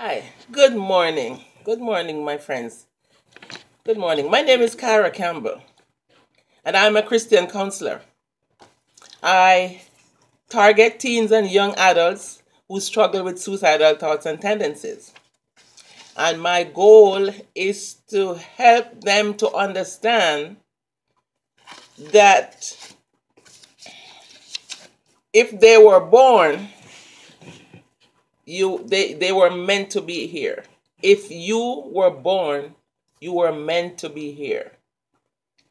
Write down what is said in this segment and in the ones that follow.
Hi, good morning. Good morning, my friends. Good morning. My name is Cara Campbell, and I'm a Christian counselor. I target teens and young adults who struggle with suicidal thoughts and tendencies. And my goal is to help them to understand that if they were born you they they were meant to be here. If you were born you were meant to be here.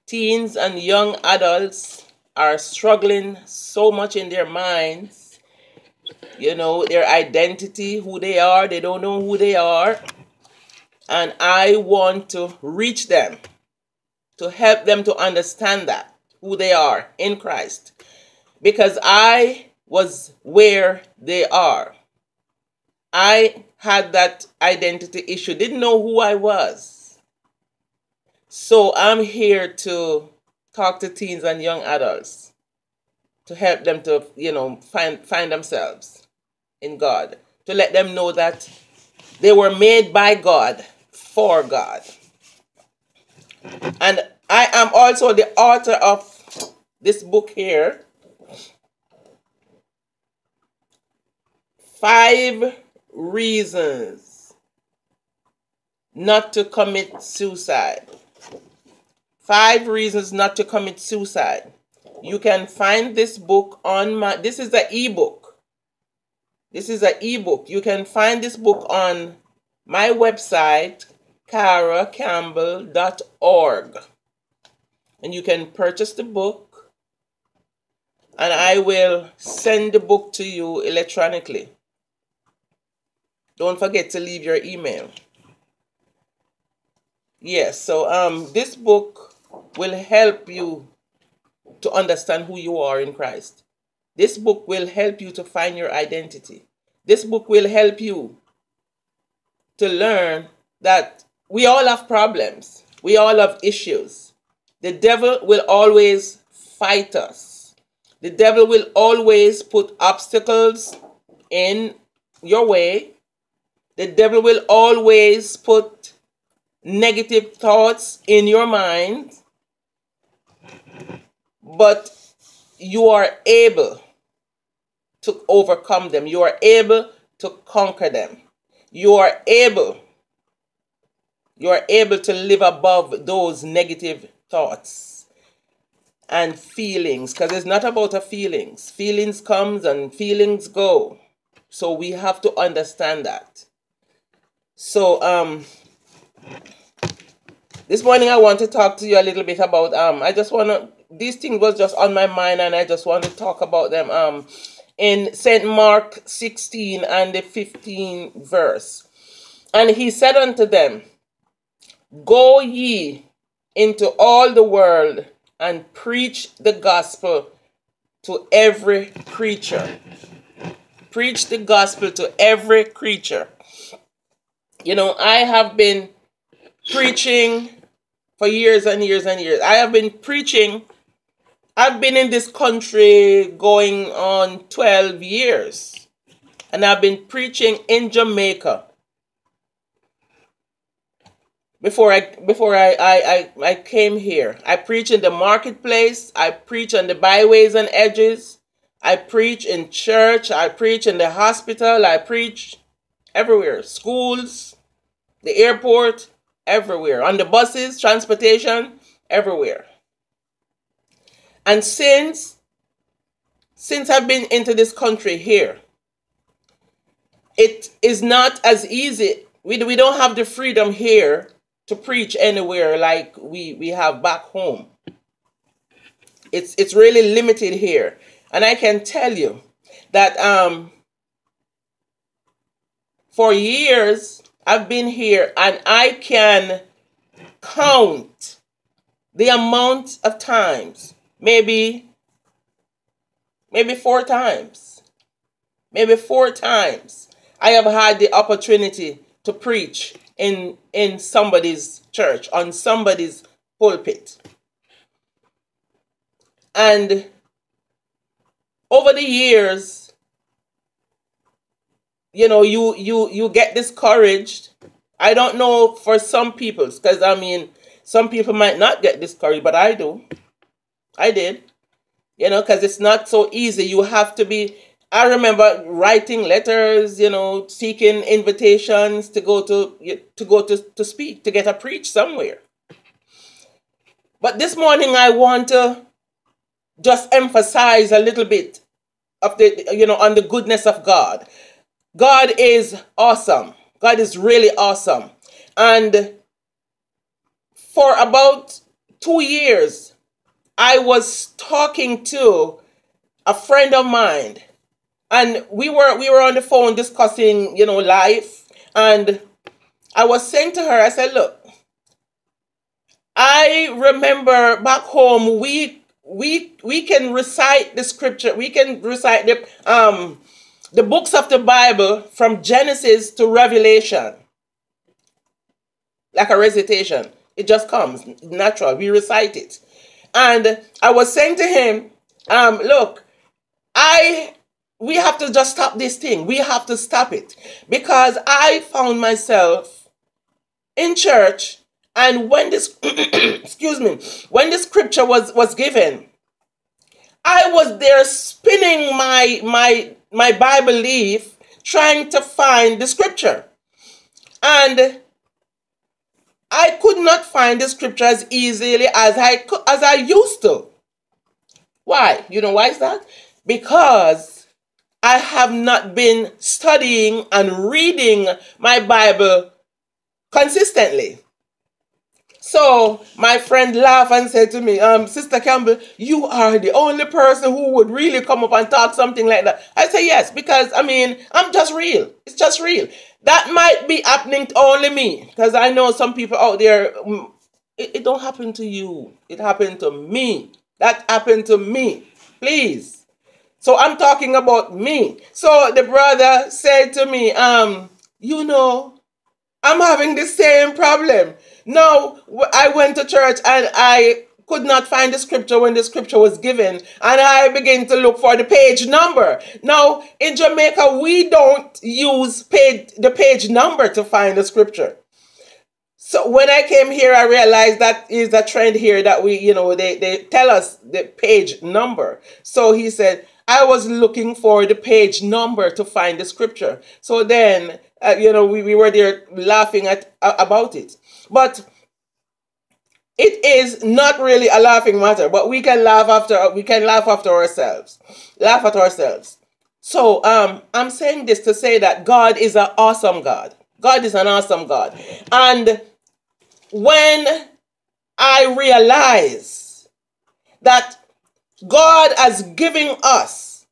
Teens and young adults are struggling so much in their minds you know their identity who they are they don't know who they are. And i want to reach them to help them to understand that who they are in christ. Because i was where they are I had that identity issue, didn't know who I was. So I'm here to talk to teens and young adults to help them to, you know, find find themselves in God, to let them know that they were made by God for God. And I am also the author of this book here. Five reasons not to commit suicide. Five reasons not to commit suicide. You can find this book on my this is an ebook. This is an ebook. You can find this book on my website caracampbell.org. And you can purchase the book and I will send the book to you electronically. Don't forget to leave your email. Yes, so um, this book will help you to understand who you are in Christ. This book will help you to find your identity. This book will help you to learn that we all have problems. We all have issues. The devil will always fight us. The devil will always put obstacles in your way the devil will always put negative thoughts in your mind, but you are able to overcome them. You are able to conquer them. You are able you are able to live above those negative thoughts and feelings because it's not about the feelings feelings comes and feelings go so we have to understand that so um this morning I want to talk to you a little bit about um I just want to these things was just on my mind and I just want to talk about them um in St. Mark 16 and the 15 verse. And he said unto them, Go ye into all the world and preach the gospel to every creature. Preach the gospel to every creature. You know, I have been preaching for years and years and years. I have been preaching. I've been in this country going on 12 years. And I've been preaching in Jamaica. Before I before I, I, I, I came here. I preach in the marketplace. I preach on the byways and edges. I preach in church. I preach in the hospital. I preach everywhere. Schools the airport, everywhere, on the buses, transportation, everywhere. And since since I've been into this country here, it is not as easy. We, we don't have the freedom here to preach anywhere like we, we have back home. It's it's really limited here. And I can tell you that um for years I've been here and I can count the amount of times, maybe, maybe four times, maybe four times, I have had the opportunity to preach in, in somebody's church, on somebody's pulpit. And over the years, you know, you you you get discouraged. I don't know for some people, because I mean, some people might not get discouraged, but I do. I did. You know, because it's not so easy. You have to be. I remember writing letters, you know, seeking invitations to go to to go to, to speak, to get a preach somewhere. But this morning I want to just emphasize a little bit of the you know on the goodness of God. God is awesome. God is really awesome. And for about 2 years I was talking to a friend of mine and we were we were on the phone discussing, you know, life and I was saying to her I said, "Look, I remember back home we we we can recite the scripture. We can recite the um the books of the Bible from Genesis to Revelation. Like a recitation. It just comes natural. We recite it. And I was saying to him, um, look, I we have to just stop this thing. We have to stop it. Because I found myself in church and when this, excuse me, when the scripture was, was given, I was there spinning my, my, my Bible leaf trying to find the scripture. And I could not find the scripture as easily as I, as I used to. Why? You know why is that? Because I have not been studying and reading my Bible consistently. So my friend laughed and said to me, um, Sister Campbell, you are the only person who would really come up and talk something like that. I say yes, because I mean, I'm just real. It's just real. That might be happening to only me, because I know some people out there, mm, it, it don't happen to you. It happened to me. That happened to me. Please. So I'm talking about me. So the brother said to me, um, you know, I'm having the same problem. No, I went to church and I could not find the scripture when the scripture was given and I began to look for the page number. Now, in Jamaica, we don't use page, the page number to find the scripture. So when I came here, I realized that is a trend here that we, you know, they, they tell us the page number. So he said, I was looking for the page number to find the scripture. So then, uh, you know, we, we were there laughing at uh, about it. But it is not really a laughing matter, but we can laugh after we can laugh after ourselves. Laugh at ourselves. So um I'm saying this to say that God is an awesome God. God is an awesome God. And when I realize that God has given us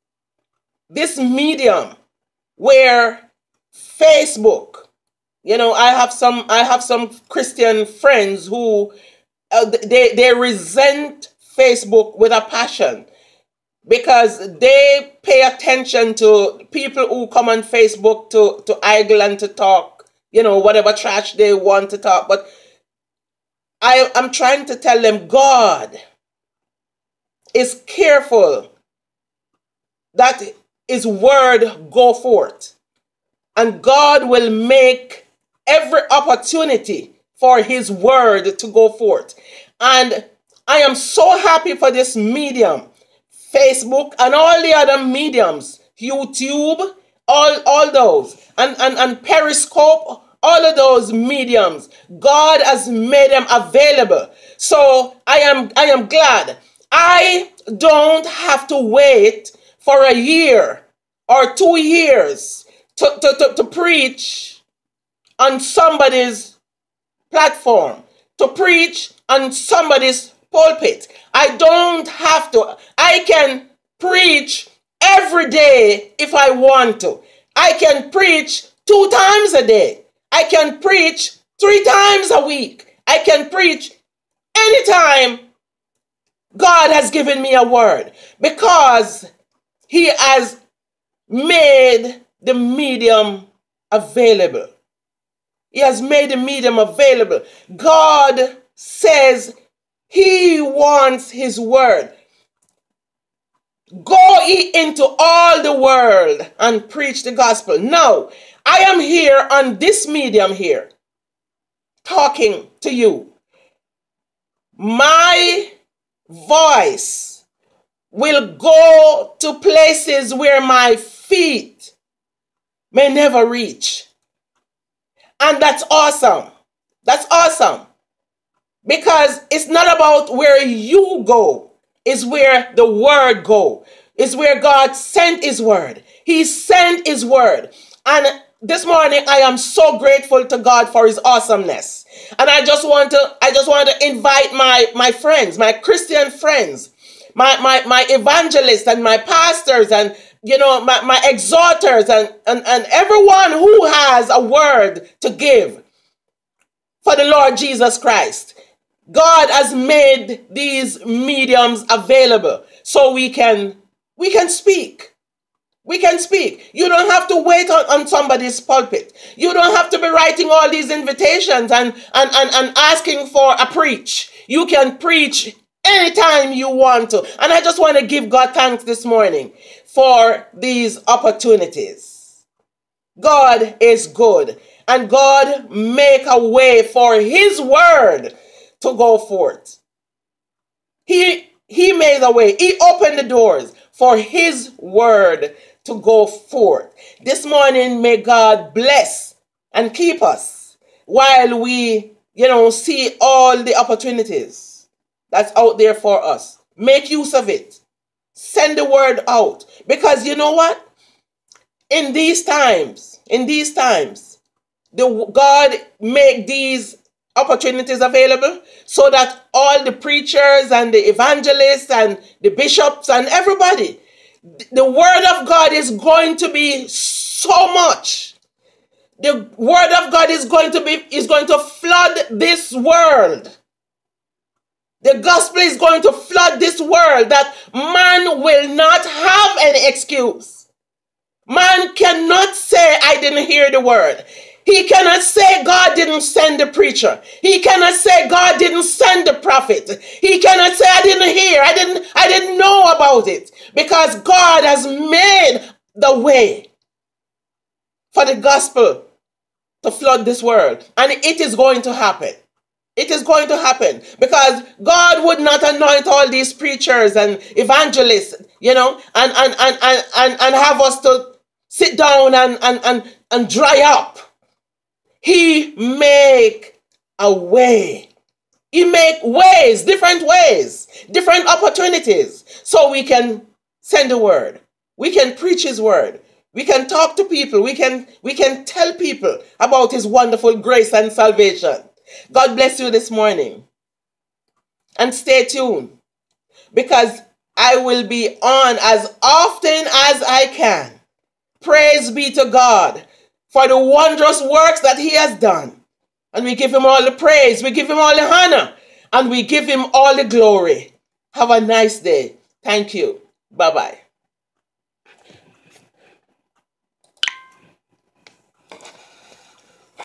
this medium where Facebook you know i have some i have some christian friends who uh, they they resent facebook with a passion because they pay attention to people who come on facebook to to idle and to talk you know whatever trash they want to talk. But i i'm trying to tell them god is careful that his word go forth and god will make every opportunity for his word to go forth. And I am so happy for this medium, Facebook and all the other mediums, YouTube, all, all those, and, and, and Periscope, all of those mediums. God has made them available. So I am I am glad. I don't have to wait for a year or two years to, to, to, to preach on somebody's platform, to preach on somebody's pulpit. I don't have to. I can preach every day if I want to. I can preach two times a day. I can preach three times a week. I can preach anytime God has given me a word because He has made the medium available. He has made the medium available. God says He wants His word. Go ye into all the world and preach the gospel. Now, I am here on this medium here talking to you. My voice will go to places where my feet may never reach. And that's awesome. That's awesome. Because it's not about where you go, it's where the word go. It's where God sent his word. He sent his word. And this morning I am so grateful to God for his awesomeness. And I just want to I just want to invite my my friends, my Christian friends, my my my evangelists and my pastors and you know my, my exhorters and, and and everyone who has a word to give for the Lord Jesus Christ. God has made these mediums available so we can we can speak. We can speak. You don't have to wait on, on somebody's pulpit. You don't have to be writing all these invitations and, and, and, and asking for a preach. You can preach anytime you want to. And I just want to give God thanks this morning for these opportunities. God is good. And God make a way for his word to go forth. He he made a way. He opened the doors for his word to go forth. This morning may God bless and keep us while we, you know, see all the opportunities that's out there for us. Make use of it. Send the word out. Because you know what? In these times, in these times, the God make these opportunities available so that all the preachers and the evangelists and the bishops and everybody the word of God is going to be so much. The word of God is going to be is going to flood this world the gospel is going to flood this world that man will not have any excuse man cannot say i didn't hear the word he cannot say God didn't send the preacher. He cannot say God didn't send the prophet. He cannot say I didn't hear. I didn't I didn't know about it because God has made the way for the gospel to flood this world and it is going to happen. It is going to happen because God would not anoint all these preachers and evangelists, you know, and and and and, and, and have us to sit down and, and, and, and dry up he make a way. He make ways, different ways, different opportunities so we can send the word. We can preach his word. We can talk to people. We can we can tell people about his wonderful grace and salvation. God bless you this morning. And stay tuned because I will be on as often as I can. Praise be to God for the wondrous works that he has done. And we give him all the praise, we give him all the honor, and we give him all the glory. Have a nice day. Thank you. Bye bye.